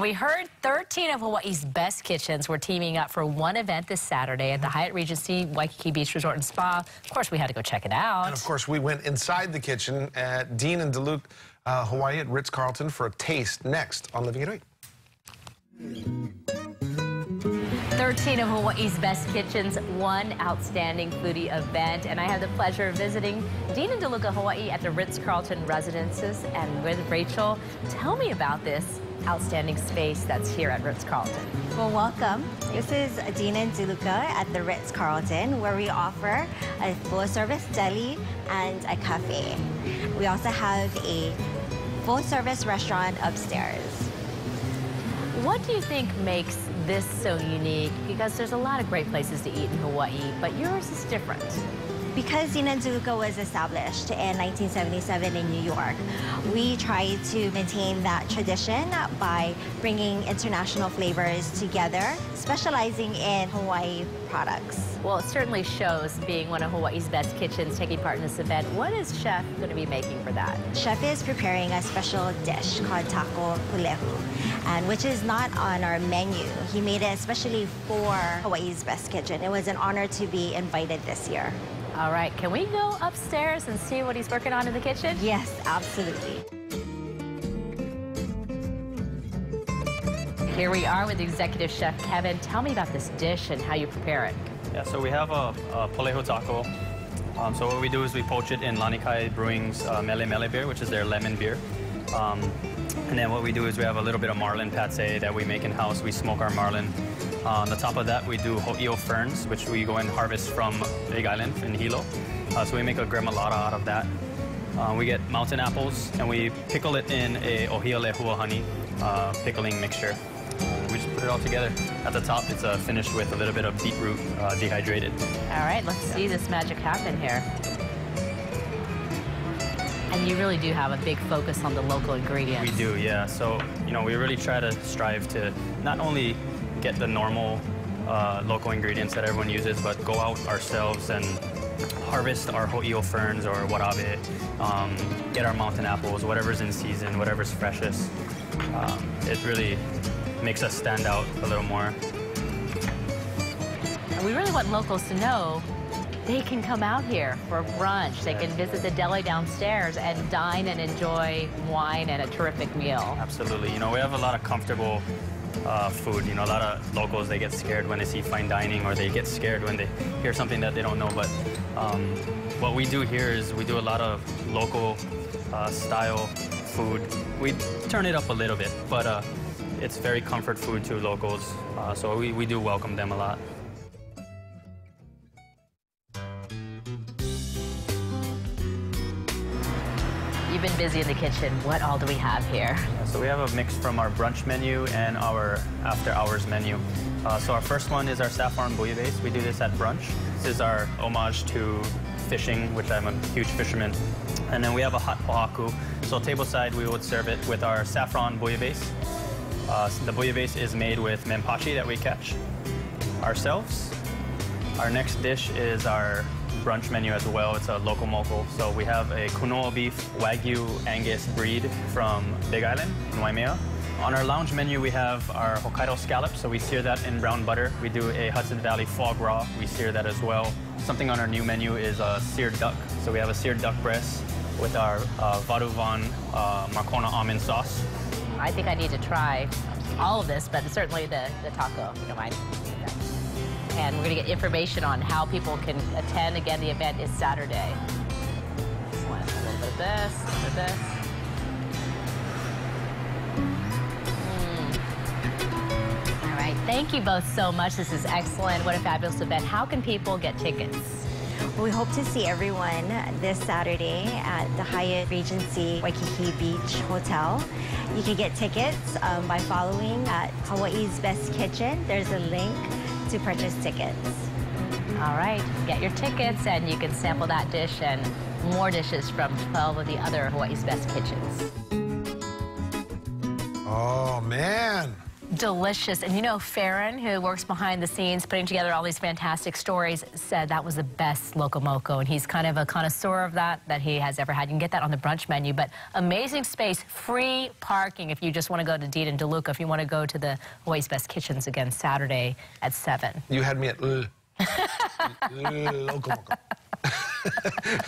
We heard 13 of Hawaii's best kitchens were teaming up for one event this Saturday at the Hyatt Regency Waikiki Beach Resort and Spa. Of course, we had to go check it out. And of course, we went inside the kitchen at Dean and DeLuca, uh, Hawaii at Ritz-Carlton for a taste next on Living It Right. 13 of Hawaii's best kitchens, one outstanding foodie event. And I have the pleasure of visiting Dean and DeLuca, Hawaii at the Ritz-Carlton Residences. And with Rachel, tell me about this outstanding space that's here at Ritz-Carlton. Well, welcome. This is and DeLuca at the Ritz-Carlton, where we offer a full-service deli and a cafe. We also have a full-service restaurant upstairs. What do you think makes this so unique? Because there's a lot of great places to eat in Hawaii, but yours is different. Because DeLuca was established in 1977 in New York, we tried to maintain that tradition by bringing international flavors together, specializing in Hawaii products. Well, it certainly shows being one of Hawaii's best kitchens taking part in this event. What is Chef going to be making for that? Chef is preparing a special dish called taco pulehu, and which is not on our menu. He made it especially for Hawaii's best kitchen. It was an honor to be invited this year. All right, can we go upstairs and see what he's working on in the kitchen? Yes, absolutely. Here we are with Executive Chef Kevin. Tell me about this dish and how you prepare it. Yeah, so we have a, a pulehu taco. Um, so what we do is we poach it in Lanikai Brewing's uh, Mele Mele beer, which is their lemon beer. Um, and then what we do is we have a little bit of marlin pate that we make in-house. We smoke our marlin. Uh, on the top of that, we do ho'io ferns, which we go and harvest from Big Island in Hilo. Uh, so we make a gremolata out of that. Uh, we get mountain apples, and we pickle it in a ohia lehua honey uh, pickling mixture. We just put it all together. At the top, it's uh, finished with a little bit of beetroot uh, dehydrated. All right, let's yeah. see this magic happen here. And you really do have a big focus on the local ingredients. We do, yeah. So, you know, we really try to strive to not only get the normal uh, local ingredients that everyone uses, but go out ourselves and harvest our ho'io ferns or warabi, um, get our mountain apples, whatever's in season, whatever's freshest. Um, it really makes us stand out a little more. And we really want locals to know they can come out here for brunch. They can visit the deli downstairs and dine and enjoy wine and a terrific meal. Absolutely. You know, we have a lot of comfortable uh, food. You know, a lot of locals, they get scared when they see fine dining or they get scared when they hear something that they don't know. But um, what we do here is we do a lot of local uh, style food. We turn it up a little bit, but uh, it's very comfort food to locals. Uh, so we, we do welcome them a lot. Been busy in the kitchen. What all do we have here? So we have a mix from our brunch menu and our after hours menu. Uh, so our first one is our saffron bouillabaisse. We do this at brunch. This is our homage to fishing, which I'm a huge fisherman. And then we have a hot pohaku. So tableside, we would serve it with our saffron bouillabaisse. Uh, the bouillabaisse is made with menpachi that we catch ourselves. Our next dish is our brunch menu as well. It's a loco moco. So we have a Kunoa beef Wagyu Angus breed from Big Island in Waimea. On our lounge menu, we have our Hokkaido scallop, so we sear that in brown butter. We do a Hudson Valley foie gras, we sear that as well. Something on our new menu is a seared duck. So we have a seared duck breast with our uh, Varuvan uh, Marcona almond sauce. I think I need to try all of this, but certainly the, the taco, if you don't mind and we're going to get information on how people can attend. Again, the event is Saturday. Just want a little bit of this, a little bit of this. Mm. All right, thank you both so much. This is excellent. What a fabulous event. How can people get tickets? We hope to see everyone this Saturday at the Hyatt Regency Waikiki Beach Hotel. You can get tickets um, by following at Hawaii's Best Kitchen. There's a link to purchase tickets. All right, get your tickets and you can sample that dish and more dishes from 12 of the other Hawaii's Best Kitchens. Oh, man. Delicious. And you know, Farron, who works behind the scenes putting together all these fantastic stories, said that was the best Loco Moco. And he's kind of a connoisseur of that that he has ever had. You can get that on the brunch menu. But amazing space, free parking if you just want to go to Dean and DeLuca, if you want to go to the Hawaii's Best Kitchens again Saturday at 7. You had me at uh, uh, local.